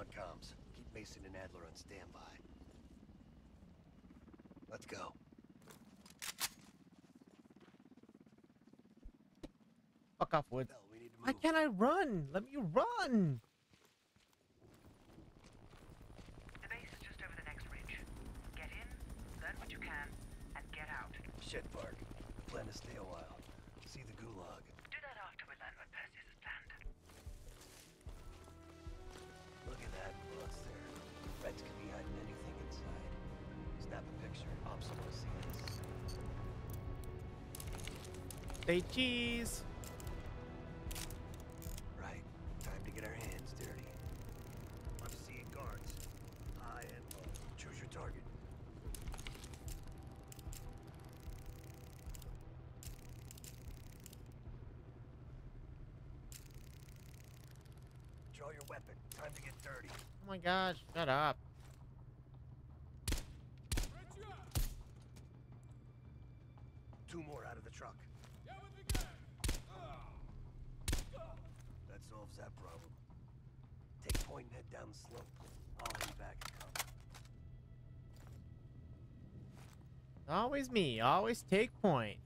on comms. Keep Mason and Adler on standby. Let's go. Fuck off, Woods. Bell, we need to move. Why can't I run? Let me run. The base is just over the next ridge. Get in, learn what you can, and get out. Shit, Park. Plan to stay a while. Picture. Ops see this. Say cheese. Right. Time to get our hands dirty. I'm seeing guards. High and low. Choose your target. Draw your weapon. Time to get dirty. Oh my gosh, shut up. Two more out of the truck. That solves that problem. Take point and head down the slope. I'll head back and Always me. Always take point.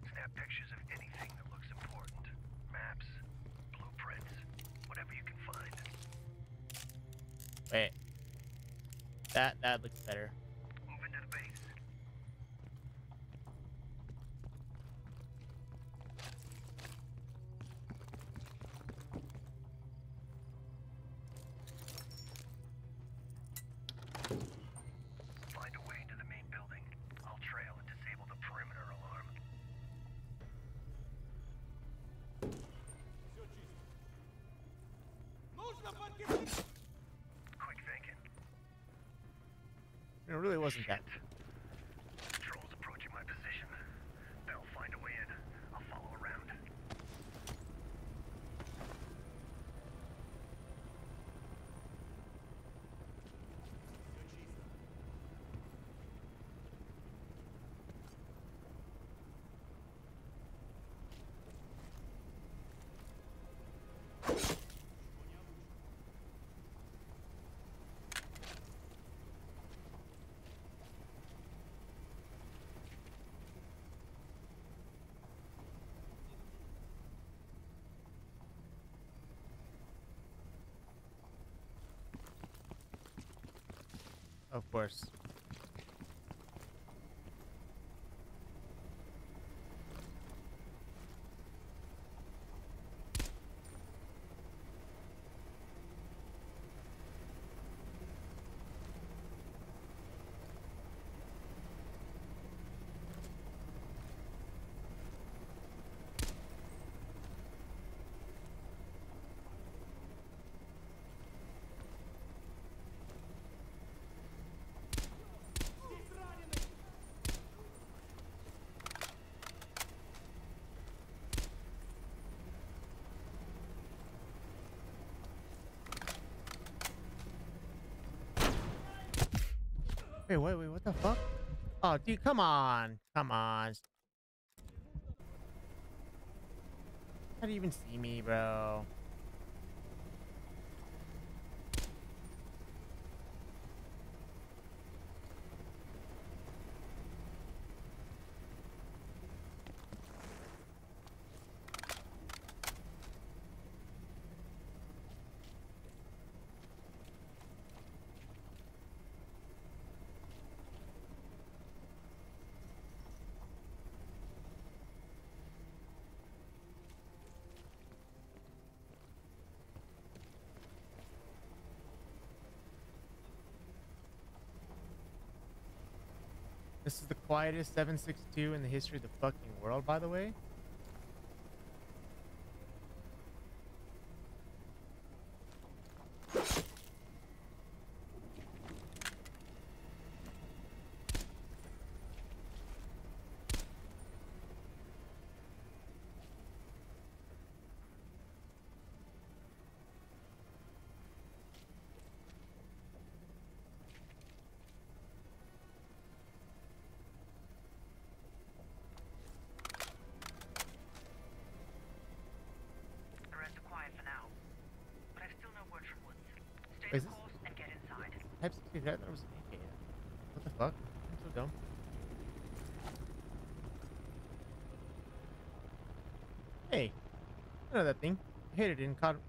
Snap pictures of anything that looks important. Maps, blueprints, whatever you can find. Wait. That that looks It really wasn't that. Patrol's approaching my position. They'll find a way in. I'll follow around. Of course. Wait, wait, wait, what the fuck? Oh, dude, come on. Come on. How do you even see me, bro? This is the quietest 762 in the history of the fucking world, by the way. Another thing. I hate it in Cod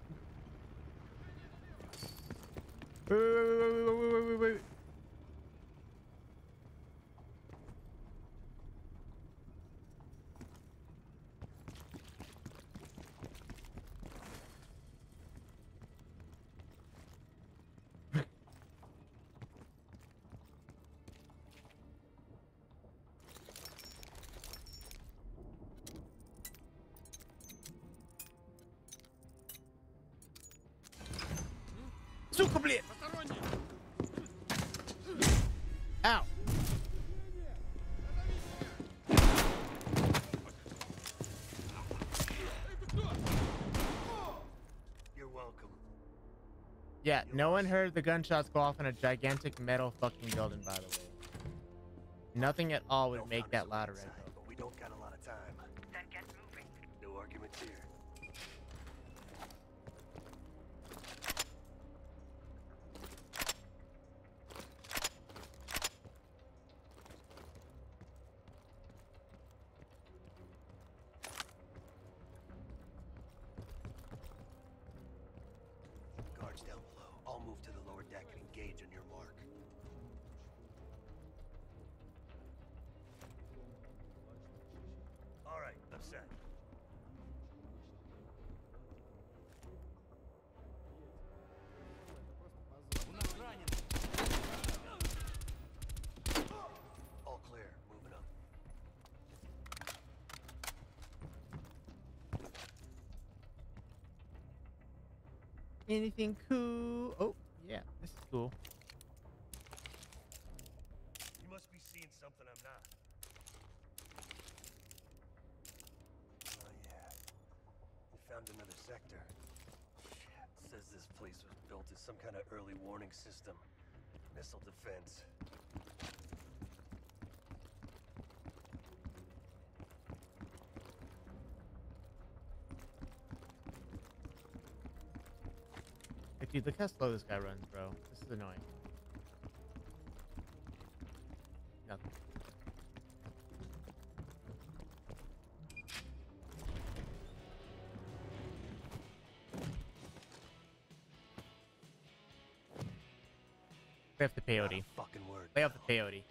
Yeah, no one heard the gunshots go off in a gigantic metal fucking building, by the way. Nothing at all would make that us louder echo. But we don't got a lot of time. Then get moving. No arguments here. Guards down below. I'll move to the lower deck and engage on your mark. All right, I'm set. All clear. Moving up. Anything cool? Oh, yeah, this is cool. You must be seeing something I'm not. Oh yeah. We found another sector. Shit. Says this place was built as some kind of early warning system. Missile defense. Dude, look how slow this guy runs, bro. This is annoying. Nothing. Lay off the peyote. fucking word. Lay off the peyote.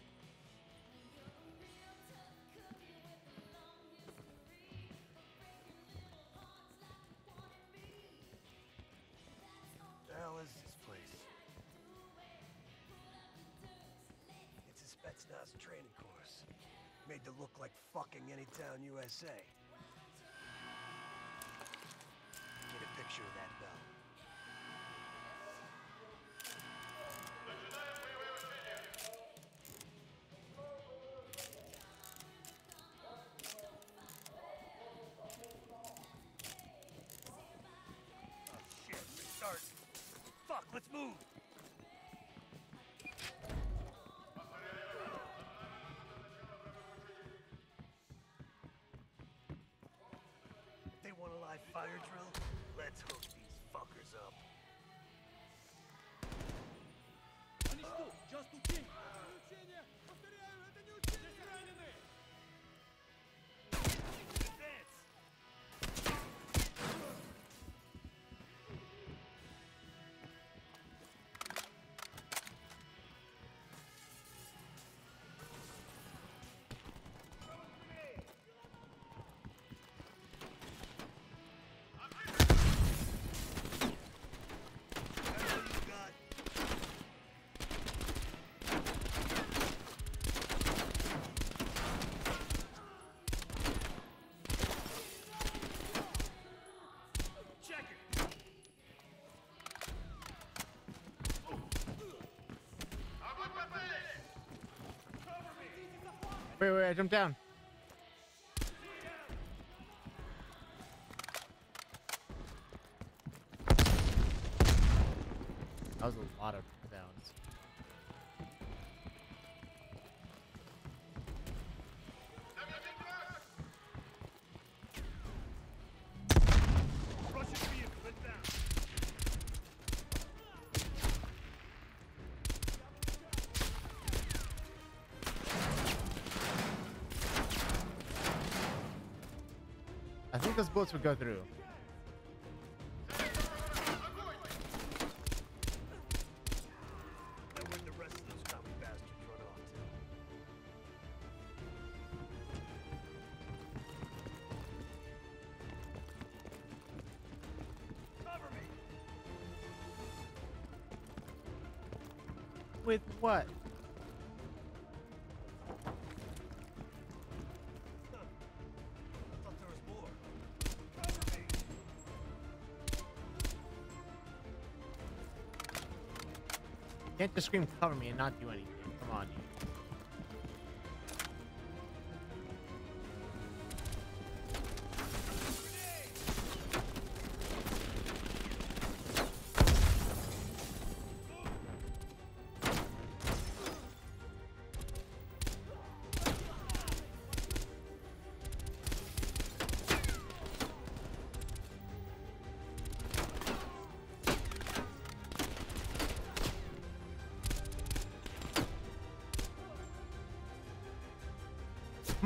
Spetsnaz training course. Made to look like fucking Anytown, USA. Get a picture of that bell. Oh shit, start. Fuck, let's move. Fire drill? Let's hook Wait, wait, I jumped down. Those bullets would go through. Just scream cover me and not do anything.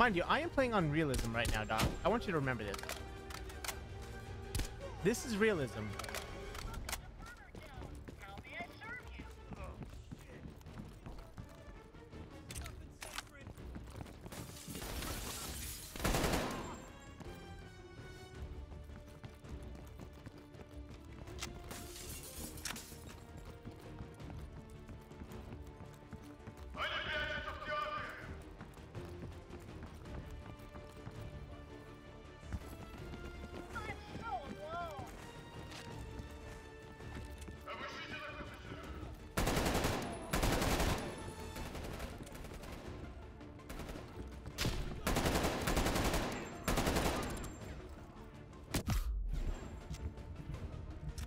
Mind you, I am playing on realism right now, Doc. I want you to remember this. This is realism.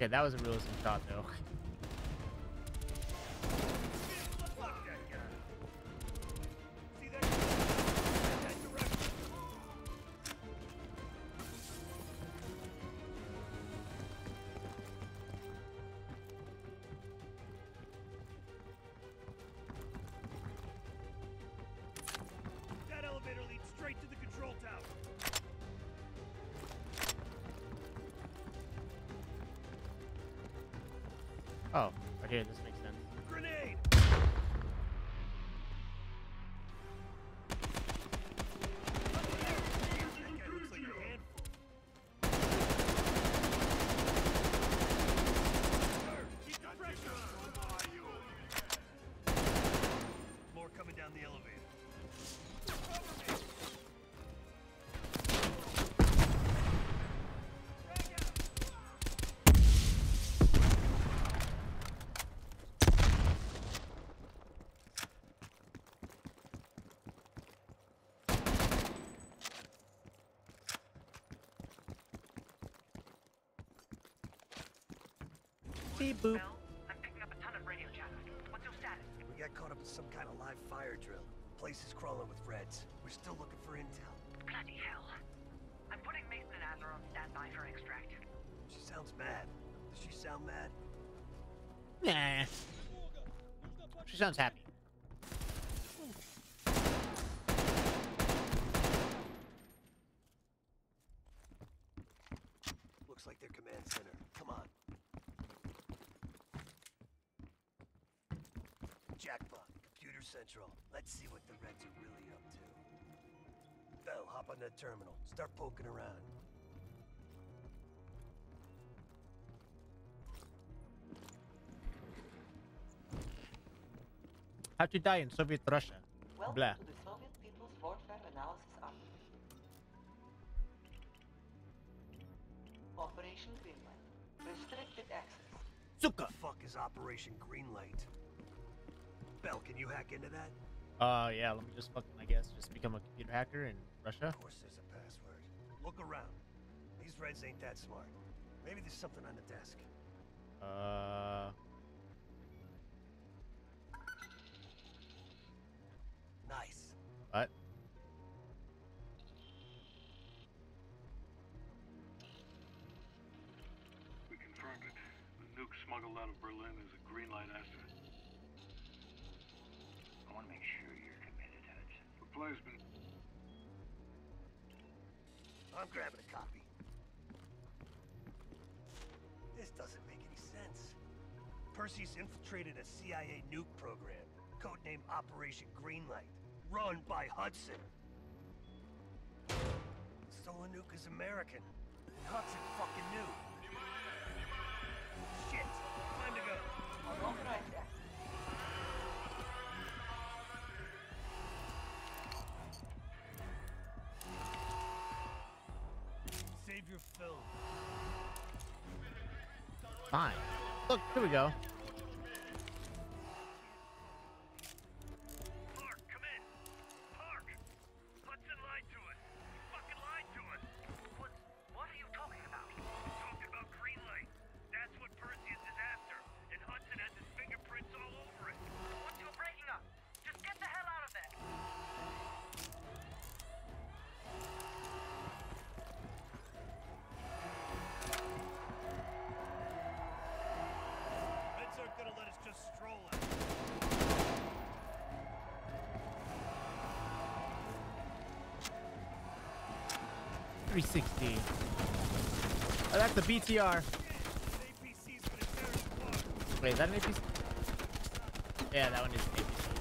Okay, that was a realism shot, though. Beep boop. Bill, I'm picking up a ton of radio chatter. What's your status? We got caught up in some kind of live fire drill. Place is crawling with Reds. We're still looking for intel. Bloody hell. I'm putting Mason and Adler on standby for extract. She sounds mad. Does she sound mad? Nah. She sounds happy. Looks like their command center. Come on. Jackpot, Computer Central. Let's see what the Reds are really up to. Bell, hop on that terminal. Start poking around. How to die in Soviet Russia. Welcome Blah. to the Soviet People's Warfare Analysis Army. Operation Greenlight. Restricted access. Suka. The fuck is Operation Greenlight? Bell, can you hack into that? Uh, yeah. Let me just fucking, I guess, just become a computer hacker in Russia. Of course there's a password. Look around. These Reds ain't that smart. Maybe there's something on the desk. Uh, Nice. what? We confirmed it. The nuke smuggled out of Berlin is a green light asset. been... I'm grabbing a copy. This doesn't make any sense. Perseus infiltrated a CIA nuke program, codenamed Operation Greenlight, run by Hudson. Stolen nuke is American, and Hudson fucking knew. Shit, time to go. Fine. Look, here we go. 360. Oh, that's the BTR. Wait, is that an APC? Yeah, that one is APC.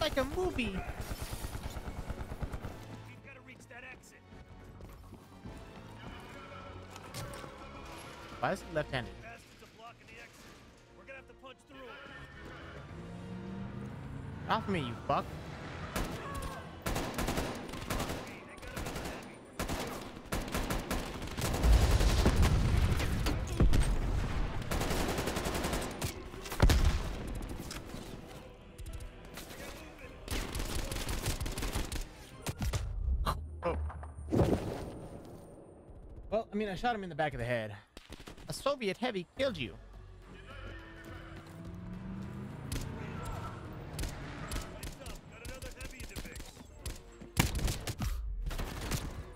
It's like a movie. We've gotta reach that exit. Why is it left-handed? To. Off me, you fuck. Shot him in the back of the head. A Soviet heavy killed you.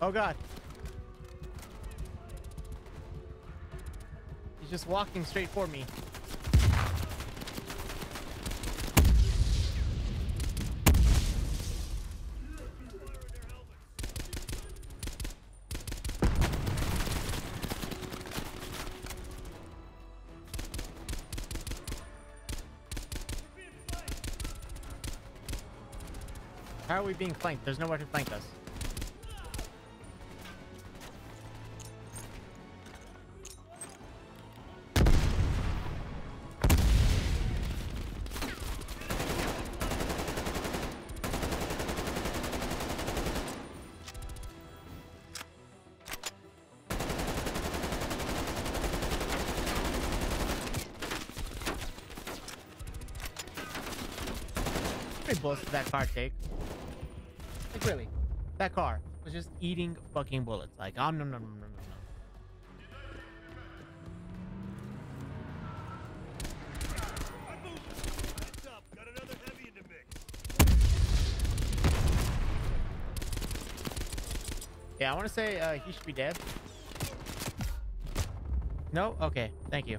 Oh god. He's just walking straight for me. We being flanked? There's nowhere to flank us. Many bullets did that car take? Like really, that car was just eating fucking bullets. Like, oh no no no no no. I'm. Yeah, I want to say uh, he should be dead. No, okay, thank you.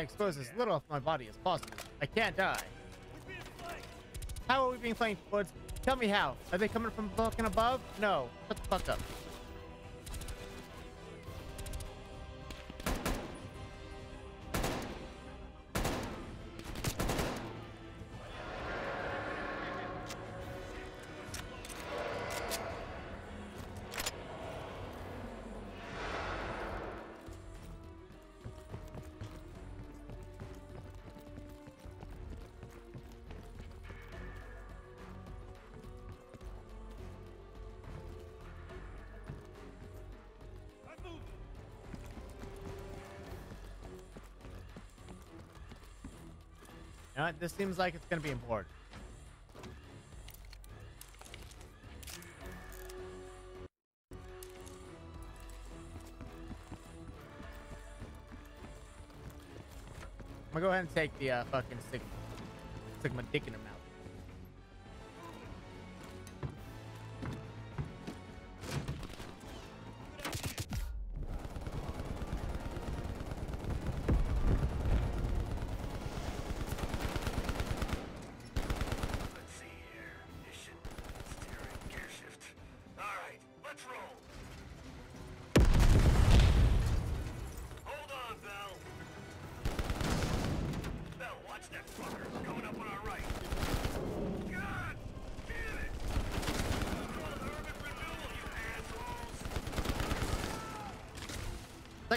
I expose as little of my body as possible, I can't die. How are we being flanked, Woods? Tell me how. Are they coming from fucking above? No. Shut the fuck up. This seems like it's gonna be important. I'm gonna go ahead and take the uh, fucking Sigma, Sigma dick in her mouth.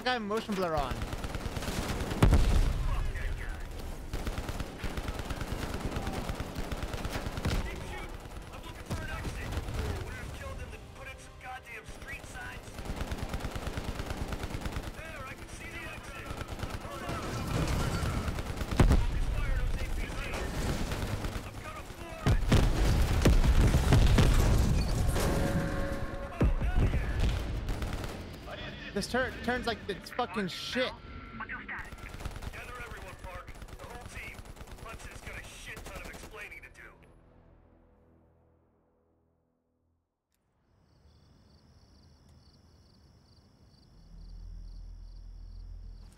Guy motion blur on. This turn turns like it's fucking shit.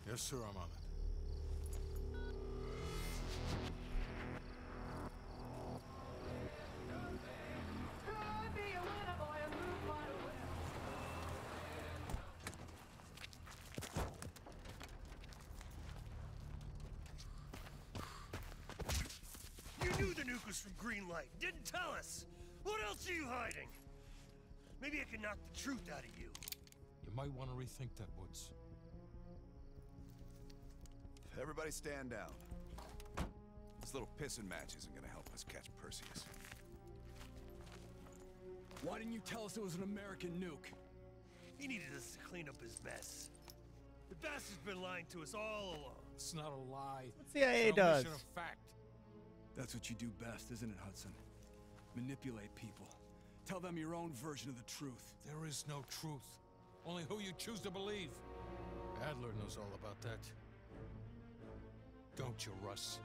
Yes, sir, I'm on it. Maybe I can knock the truth out of you. You might want to rethink that, Woods. Everybody stand down. This little pissing match isn't gonna help us catch Perseus. Why didn't you tell us it was an American nuke? He needed us to clean up his mess. The bastard's been lying to us all along. It's not a lie. What CIA It's an does. omission of fact. That's what you do best, isn't it, Hudson? Manipulate people. Tell them your own version of the truth. There is no truth. Only who you choose to believe. Adler knows all about that. Don't you, Russ?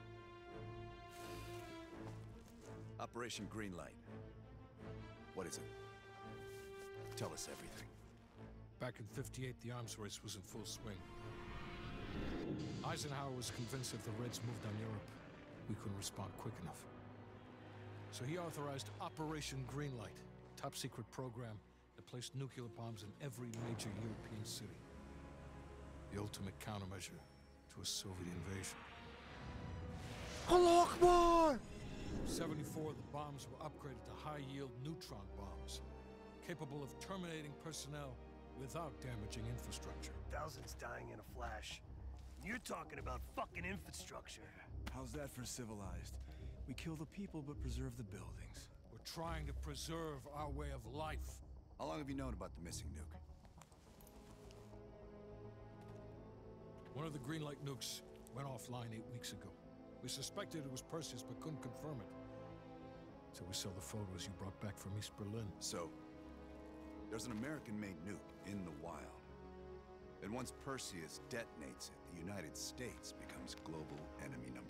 Operation Greenlight. What is it? Tell us everything. Back in 58, the arms race was in full swing. Eisenhower was convinced if the Reds moved on Europe, we couldn't respond quick enough. So he authorized Operation Greenlight, top secret program that placed nuclear bombs in every major European city. The ultimate countermeasure to a Soviet invasion. Allah Akbar! 74, the bombs were upgraded to high-yield neutron bombs, capable of terminating personnel without damaging infrastructure. Thousands dying in a flash. You're talking about fucking infrastructure. How's that for civilized? We kill the people but preserve the buildings. Trying to preserve our way of life. How long have you known about the missing nuke? One of the Greenlight nukes went offline eight weeks ago. We suspected it was Perseus, but couldn't confirm it. So we saw the photos you brought back from East Berlin. So, there's an American-made nuke in the wild. And once Perseus detonates it, the United States becomes global enemy number one.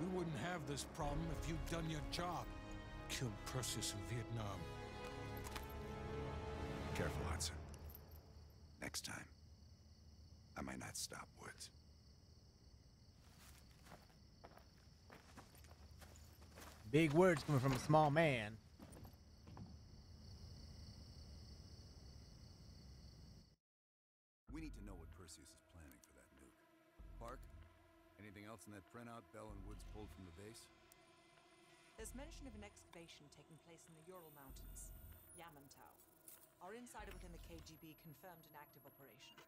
We wouldn't have this problem if you'd done your job. Killed Perseus in Vietnam. Careful, Hudson. Next time, I might not stop Woods. Big words coming from a small man. We need to know what Perseus is planning for that nuke. Park, anything else in that printout Bell and Woods pulled from the base? There's mention of an excavation taking place in the Ural Mountains, Yamantau. Our insider within the KGB confirmed an active operation.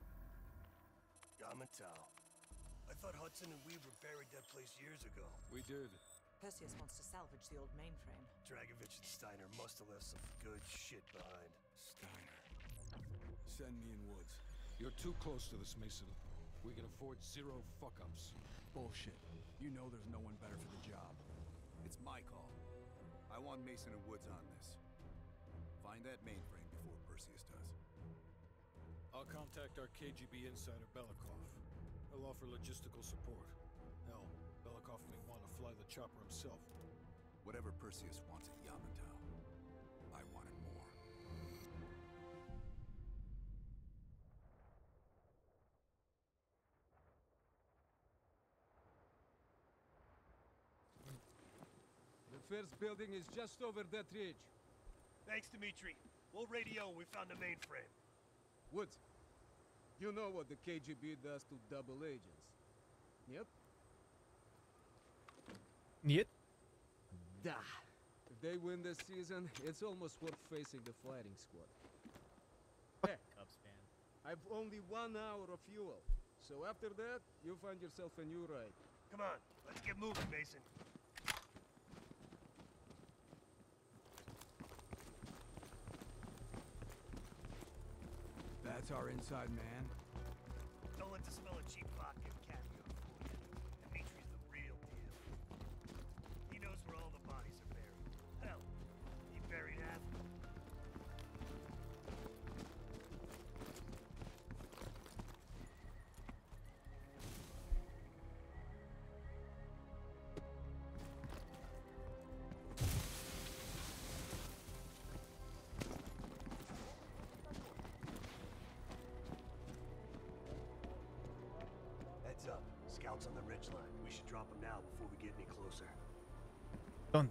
Yamantau. I thought Hudson and Weaver buried that place years ago. We did. Perseus wants to salvage the old mainframe. Dragovich and Steiner must have left some good shit behind. Steiner. Send me in Woods. You're too close to this, Mason. We can afford zero fuck-ups. Bullshit. You know there's no one better for the job. It's my call. I want Mason and Woods on this. Find that mainframe before Perseus does. I'll contact our KGB insider Belikov. He'll offer logistical support. Hell, Belikov may want to fly the chopper himself. Whatever Perseus wants at Yamantau, I want it first building is just over that ridge. Thanks, Dimitri. We'll radio when we found the mainframe. Woods, you know what the KGB does to double agents. Yep. Yep. Da. If they win this season, it's almost worth facing the fighting squad. Hey, Cubs fan. I've only one hour of fuel. So after that, you find yourself a new ride. Come on, let's get moving, Mason. That's our inside man. Don't let the smell of cheap vodka Scouts on the ridgeline. We should drop them now before we get any closer. Donde?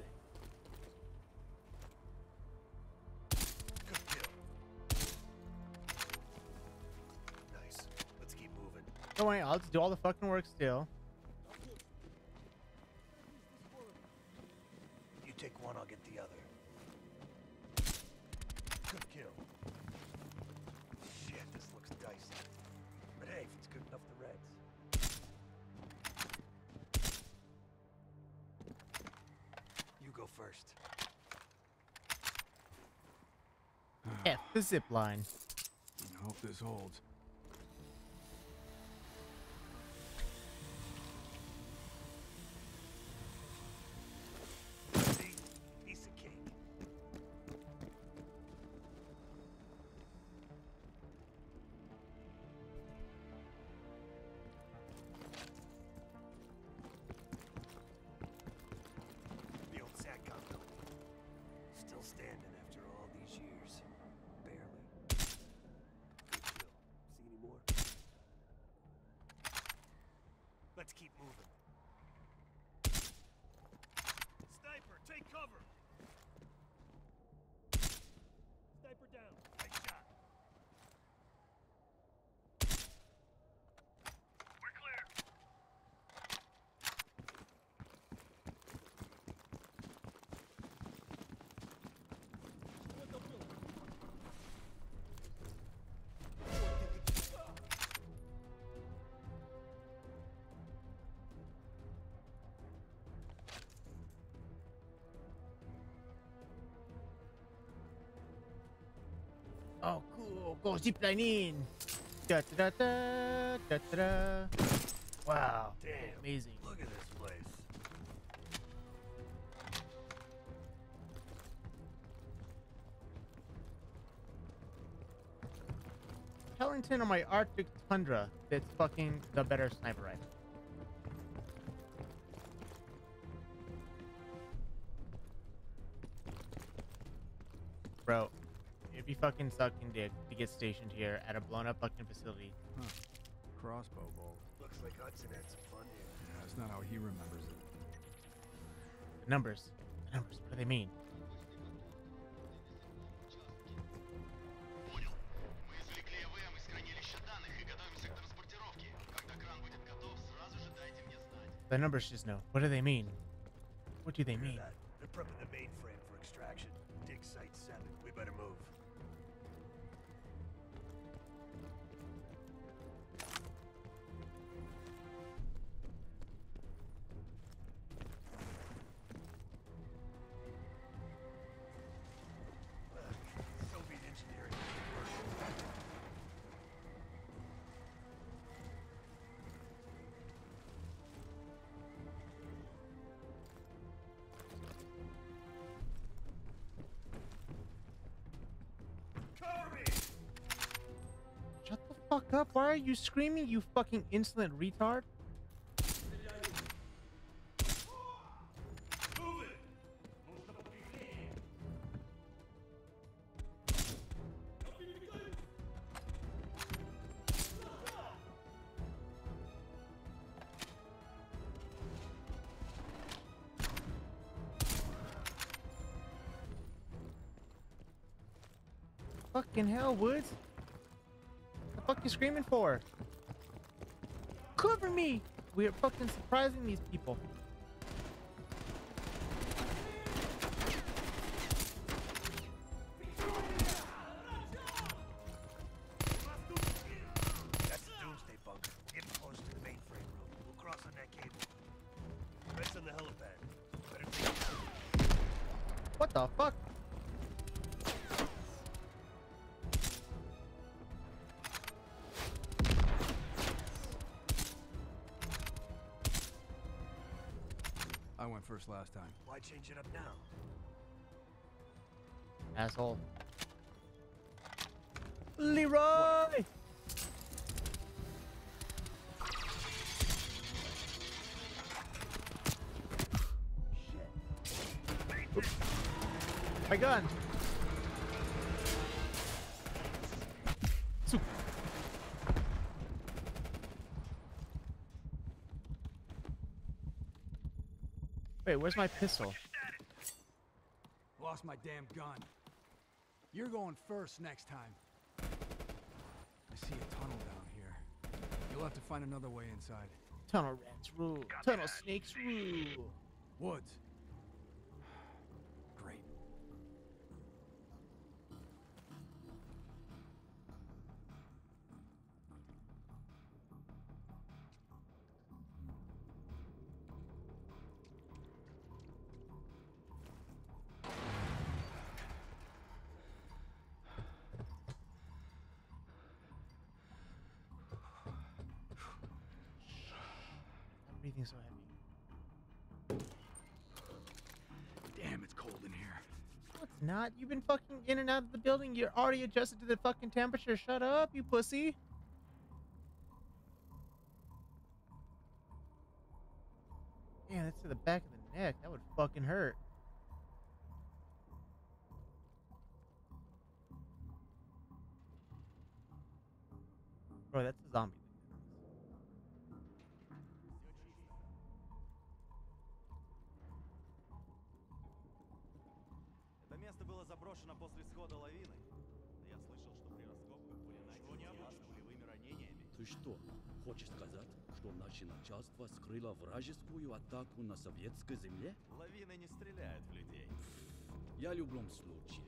Nice. Let's keep moving. Don't worry, I'll just do all the fucking work still. F the zip line. I hope this holds. Oh, go ziplining. Da da da da da da. Wow. Damn. Amazing. Look at this place. Hellington or my Arctic Tundra that's fucking the better sniper rifle. Sucking dick to get stationed here at a blown up fucking facility. Huh. Crossbow bolt. Looks like Hudson had some fun here. Yeah, that's not how he remembers it. The numbers. The numbers. What do they mean? The numbers just know. What do they mean? What do they mean? They're prepping the mainframe for extraction. Dig Site 7. We better move. Fuck up. Why are you screaming, you fucking insolent retard? Fucking hell, Woods. Fuck you screaming for? Cover me! We're fucking surprising these people. Change it up now? Asshole. Leroy! My gun! Wait, where's my pistol? Lost my damn gun. You're going first next time. I see a tunnel down here. You'll have to find another way inside. Tunnel rats rule. Tunnel snakes rule. Woods. Not. You've been fucking in and out of the building. You're already adjusted to the fucking temperature. Shut up, you pussy. Yeah, that's to the back of the neck. That would fucking hurt. Bro, that's a zombie. Ты что, хочешь сказать, что наше начальство скрыло вражескую атаку на советской земле? Лавины не стреляют в людей. Я в любом случае.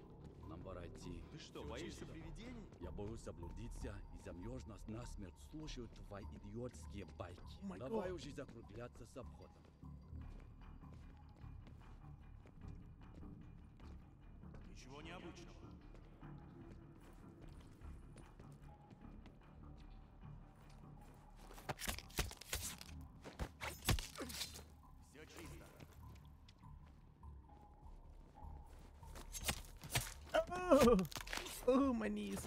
Нам пора идти. Ты что, боишься привидений? Я боюсь заблудиться и замерз нас насмерть слушаю твои идиотские байки. my Давай God. уже закругляться с обходом. Ничего необычного. Oh, oh, my knees.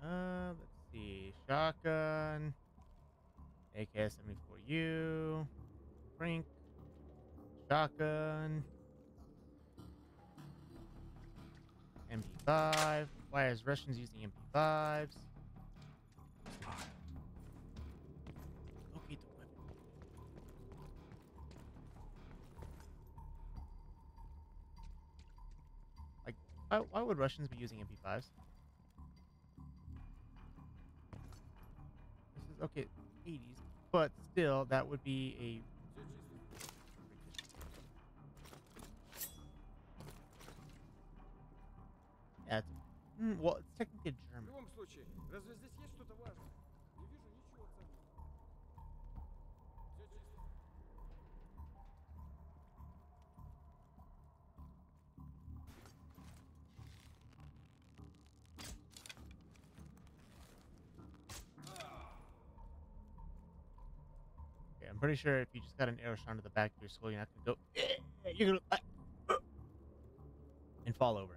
Uh, let's see. Shotgun. AK-74U. Frank. Shotgun. MP5. Why is Russians using MP5s? Why, why would Russians be using MP5s? This is okay, 80s, but still, that would be a Yeah, it's, mm, well, it's technically German. I'm pretty sure if you just got an arrow shot to the back of your skull, you're not gonna go. "Eh," You're gonna and fall over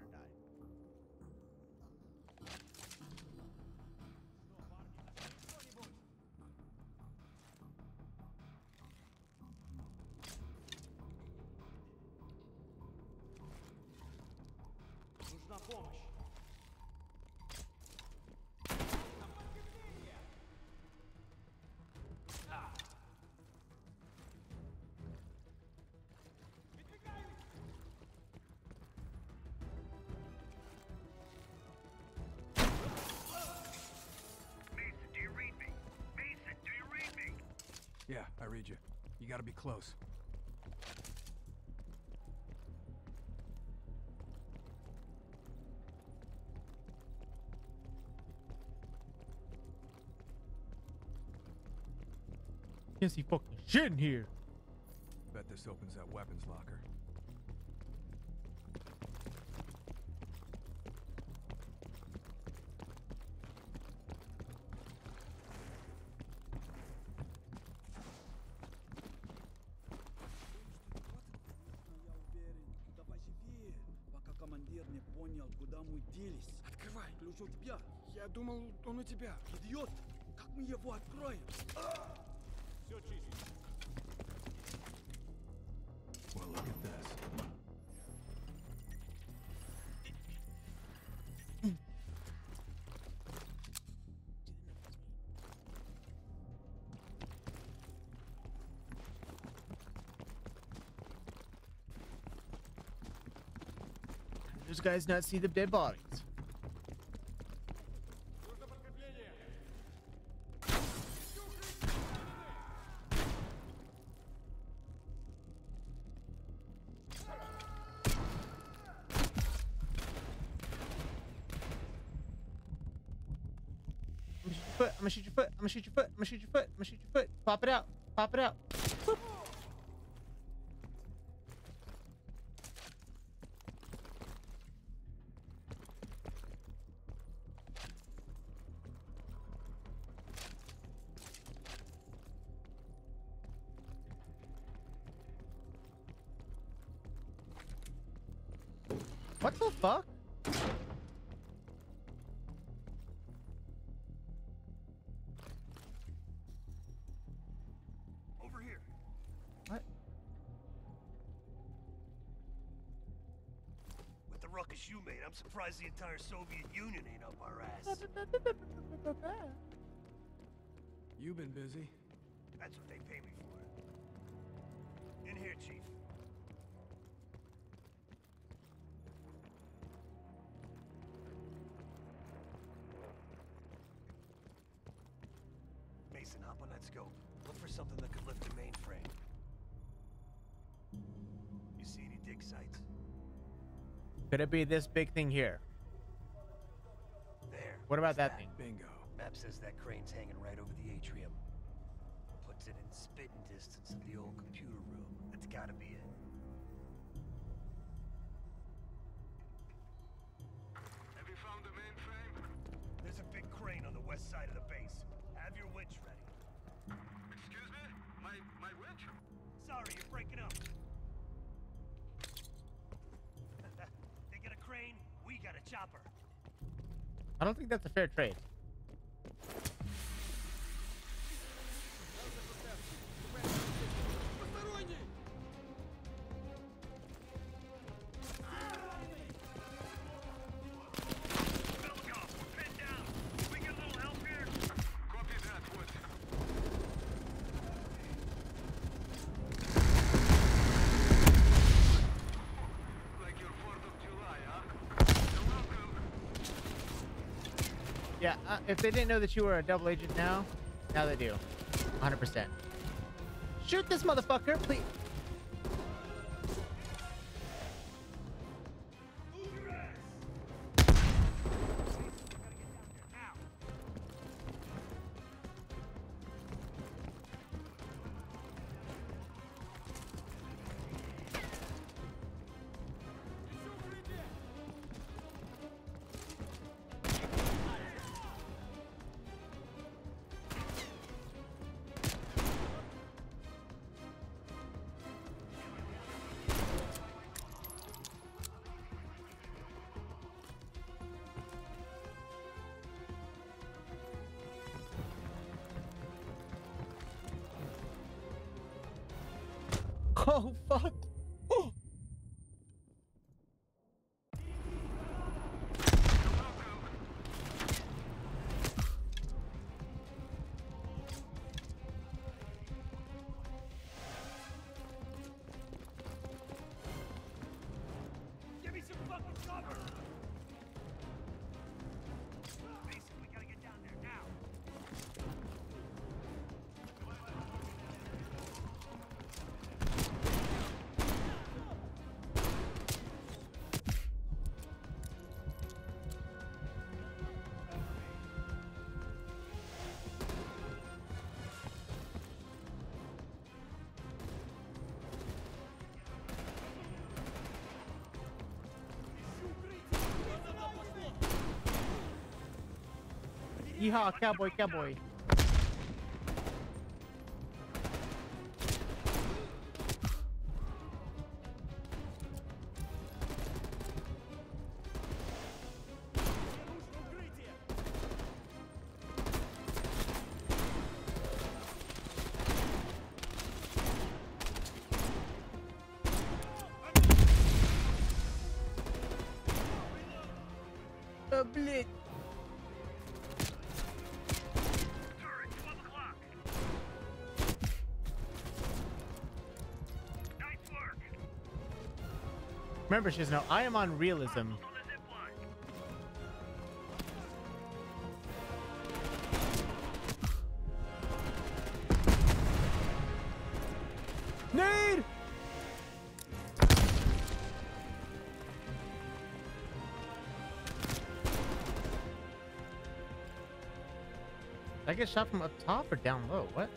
Yeah, I read you. You gotta be close. Can't see fucking shit in here. Bet this opens that weapons locker. Ключ у тебя. Я думал, он у тебя. Идиот! Как мы его откроем? Все чисто. Well, look at this. Those guys not see the dead bodies. Gonna shoot your foot. I'm gonna shoot your foot. I'm gonna shoot your foot. Pop it out. Pop it out. Boop. Surprised the entire Soviet Union ain't up our ass. You've been busy. That's what they pay me for. In here, Chief. Mason, hop on that scope. Look for something that could lift the mainframe. You see any dig sites? Could it be this big thing here? There. What about What's that thing? Bingo. Map says that crane's hanging right over the atrium. Puts it in spitting distance of the old computer room. That's gotta be it. Have you found the mainframe? There's a big crane on the west side of the I don't think that's a fair trade. If they didn't know that you were a double agent now, now they do. 100%. Shoot this motherfucker, please. Yeehaw, cowboy, cowboy. Remember, she's Shizno, I am on realism. On the zip line. Nade! Did I get shot from up top or down low? What?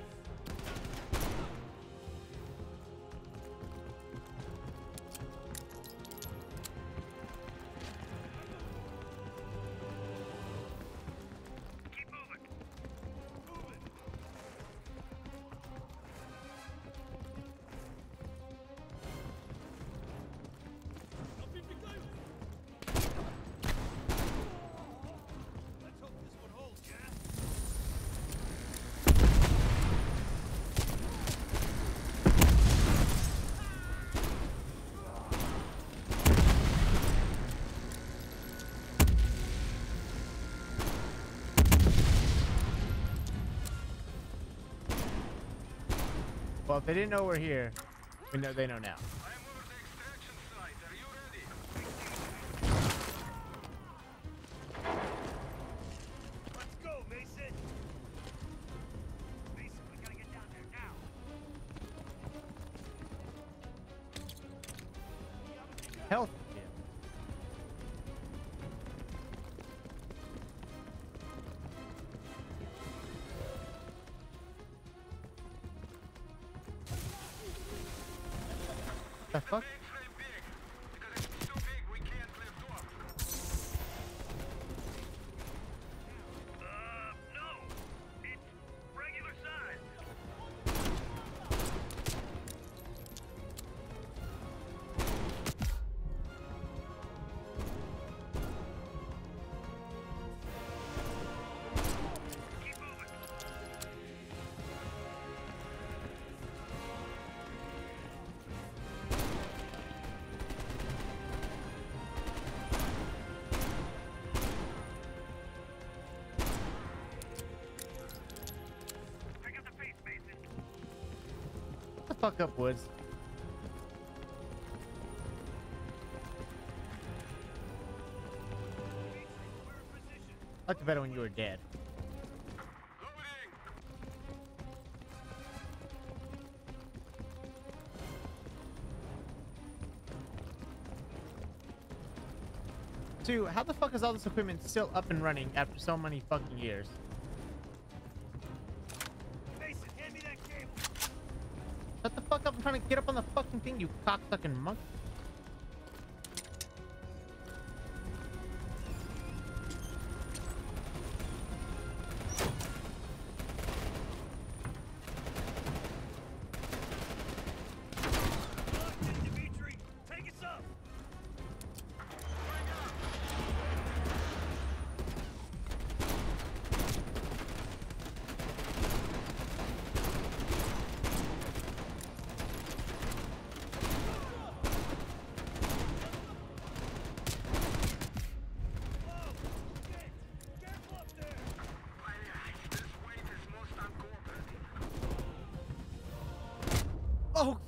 If they didn't know we're here, we know they know now. I fuck? Fuck up, Woods. It better when you were dead. Two, how the fuck is all this equipment still up and running after so many fucking years? Get up on the fucking thing, you cocksucking monk.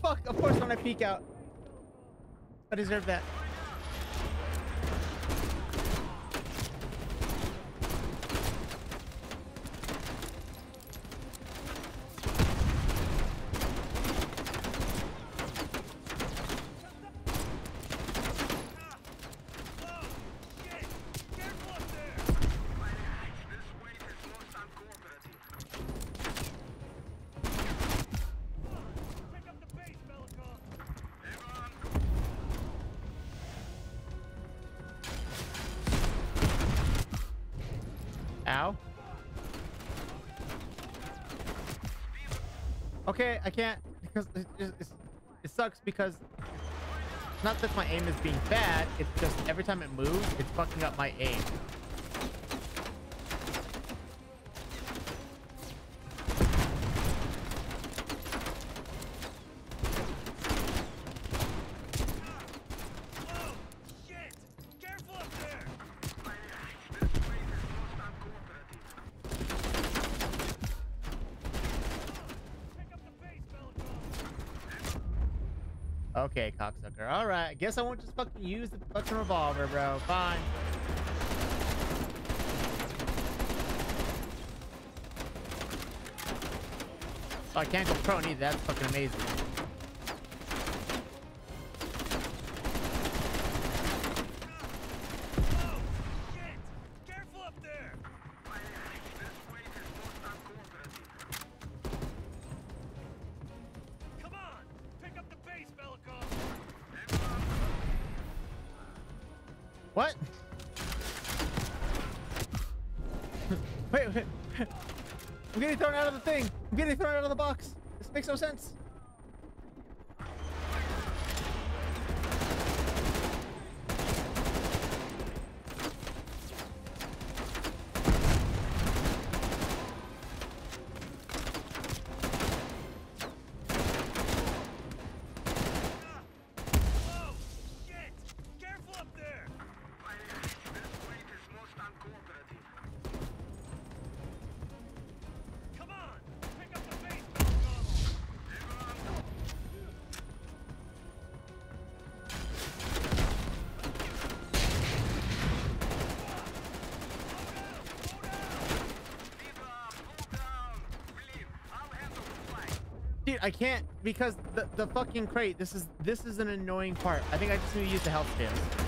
Fuck, of course when I peek out. I deserve that. It sucks because not that my aim is being bad, it's just every time it moves, it's fucking up my aim. Careful up there. Okay, cocksucker. Alright, I guess I won't just fucking use the fucking revolver, bro. Fine. Oh, I can't go prone either. That's fucking amazing. What? wait, wait. I'm getting thrown out of the thing. I'm getting thrown out of the box. This makes no sense. I can't because the the fucking crate. This is this is an annoying part. I think I just need to use the health stamps.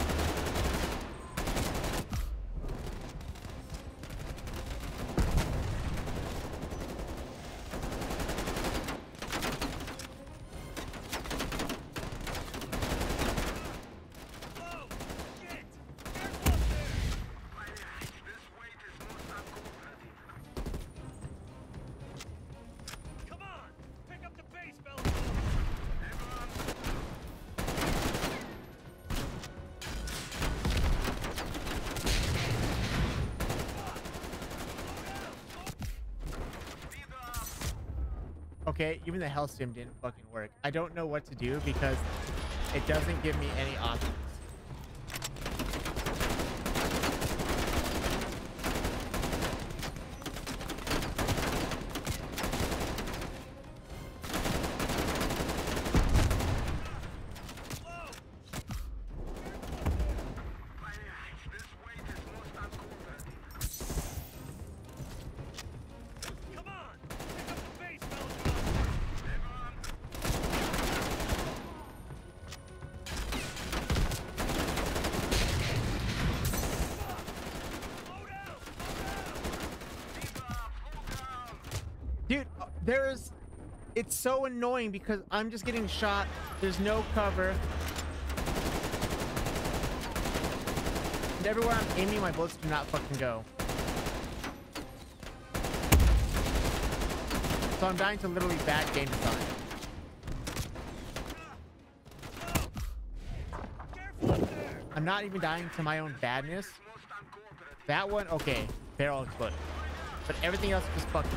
Even the stim didn't fucking work. I don't know what to do because it doesn't give me any options. Dude, uh, there's... It's so annoying because I'm just getting shot. There's no cover. And everywhere I'm aiming, my bullets do not fucking go. So I'm dying to literally bad game design. I'm not even dying to my own badness. That one, okay, barrel exploded. But everything else is fucking.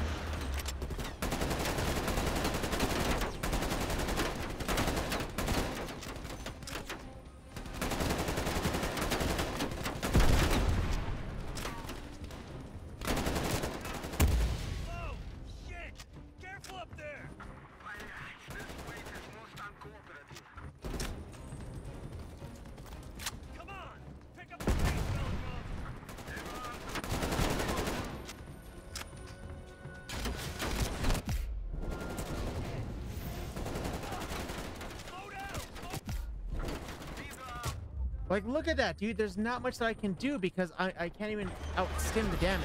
Like, look at that, dude. There's not much that I can do because I, I can't even outstim the damage.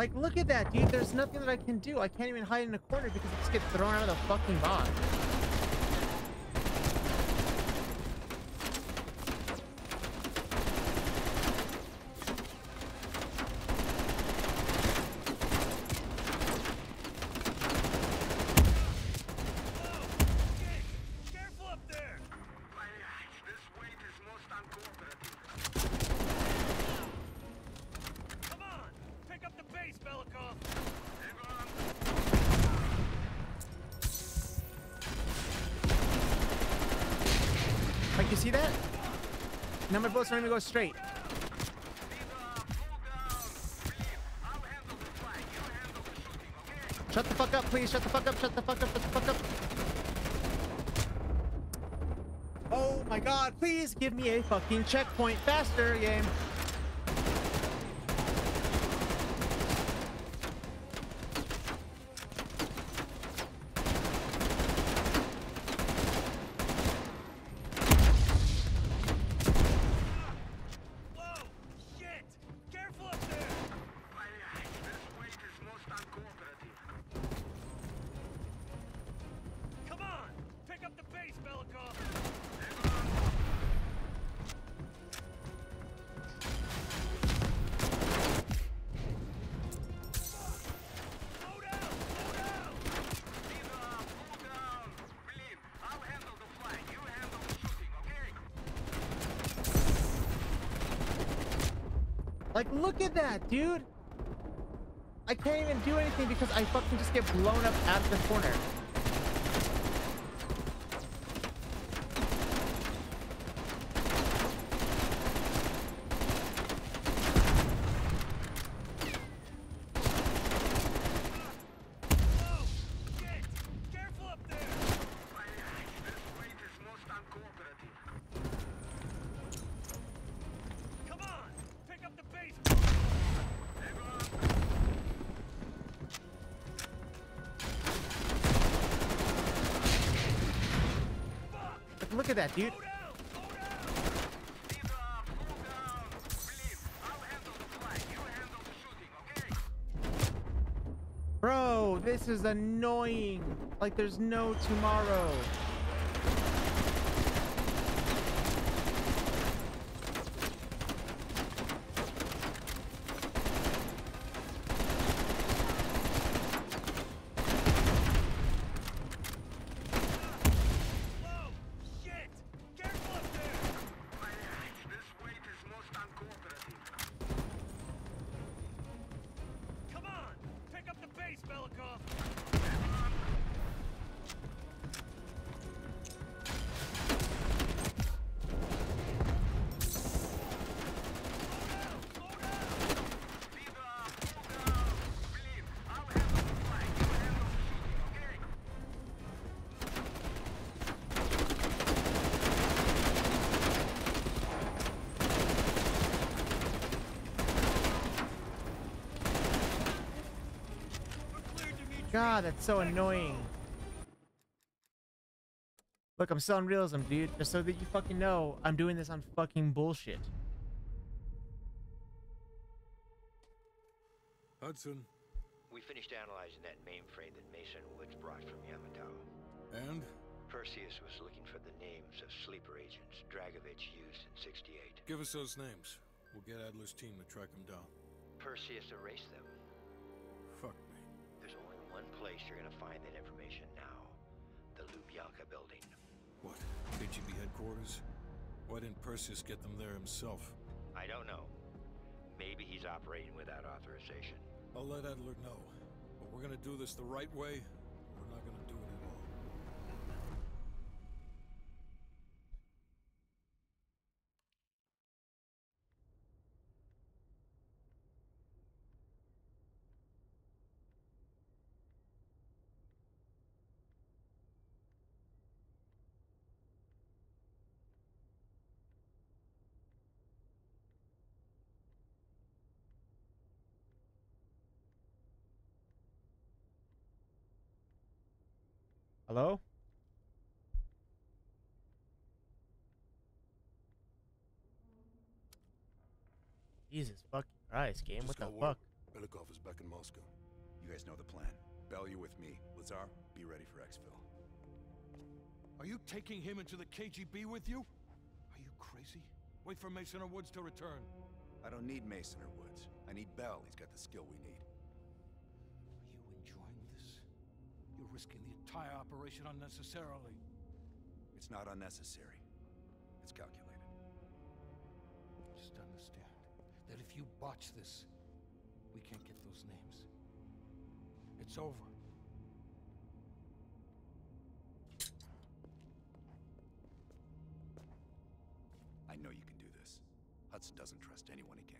Like, look at that, dude. There's nothing that I can do. I can't even hide in a corner because I just get thrown out of the fucking box. Careful up there! Come on! Pick up the pace, Belikov! Like, you see that? My bullets don't even go straight. Shut the fuck up, please. Shut the fuck up. Shut the fuck up. Shut the fuck up. Oh my god, please give me a fucking checkpoint faster, game. Dude. I can't even do anything because I fucking just get blown up out of the corner. At that, dude. Bro, this is annoying. Like, there's no tomorrow. God, that's so annoying. Look, I'm selling realism, dude, just so that you fucking know I'm doing this on fucking bullshit. Hudson. We finished analyzing that mainframe that Mason Woods brought from Yamantau. And? Perseus was looking for the names of sleeper agents Dragovich used in 68. Give us those names. We'll get Adler's team to track them down. Perseus erased them. Place you're gonna find that information now. The Lubyanka building. What? KGB headquarters? Why didn't Perseus get them there himself? I don't know. Maybe he's operating without authorization. I'll let Adler know. But we're gonna do this the right way. Hello? Jesus fucking Christ, game. What the got fuck? word. Belikov is back in Moscow. You guys know the plan. Bell, you're with me. Lazar, be ready for exfil. Are you taking him into the KGB with you? Are you crazy? Wait for Mason or Woods to return. I don't need Mason or Woods. I need Bell. He's got the skill we need. Risking the entire operation unnecessarily. It's not unnecessary. It's calculated. Just understand that if you botch this, we can't get those names. It's over. I know you can do this. Hudson doesn't trust anyone he can't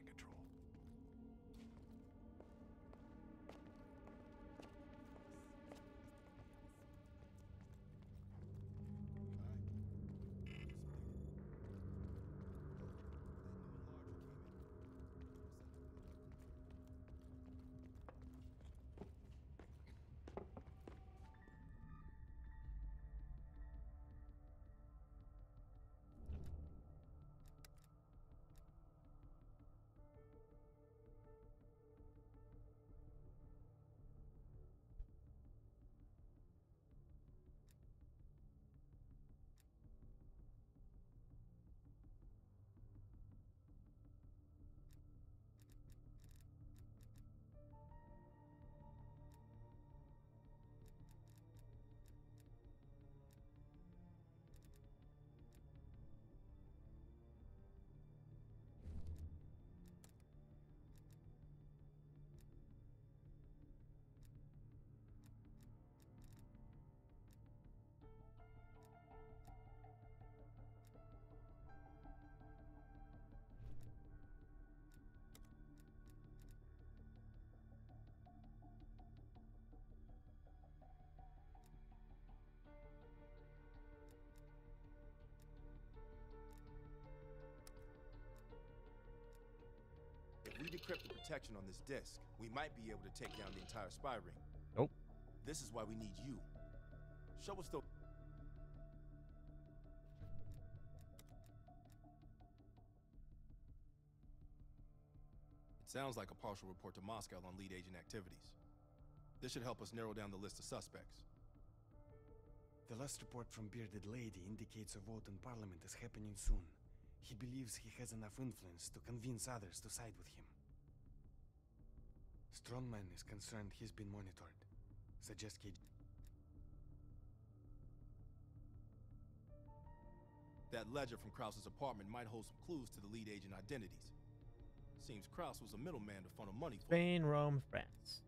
protection on this disk, we might be able to take down the entire spy ring. Nope. This is why we need you. Show us the... It sounds like a partial report to Moscow on lead agent activities. This should help us narrow down the list of suspects. The last report from Bearded Lady indicates a vote in Parliament is happening soon. He believes he has enough influence to convince others to side with him. Strongman is concerned he's been monitored. Suggest KG. That ledger from Krause's apartment might hold some clues to the lead agent identities. Seems Krause was a middleman to funnel money for Spain, Rome, France.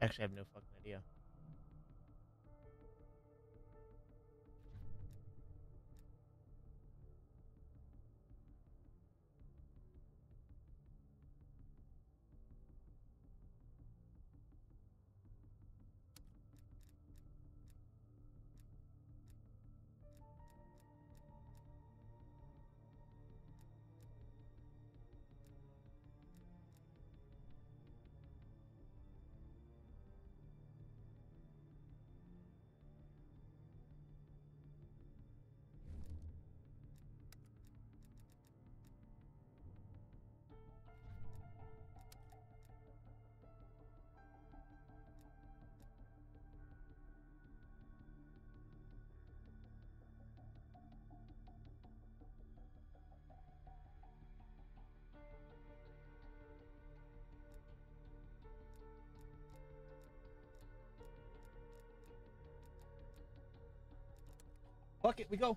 Actually, I have no fucking idea. Fuck it, we go.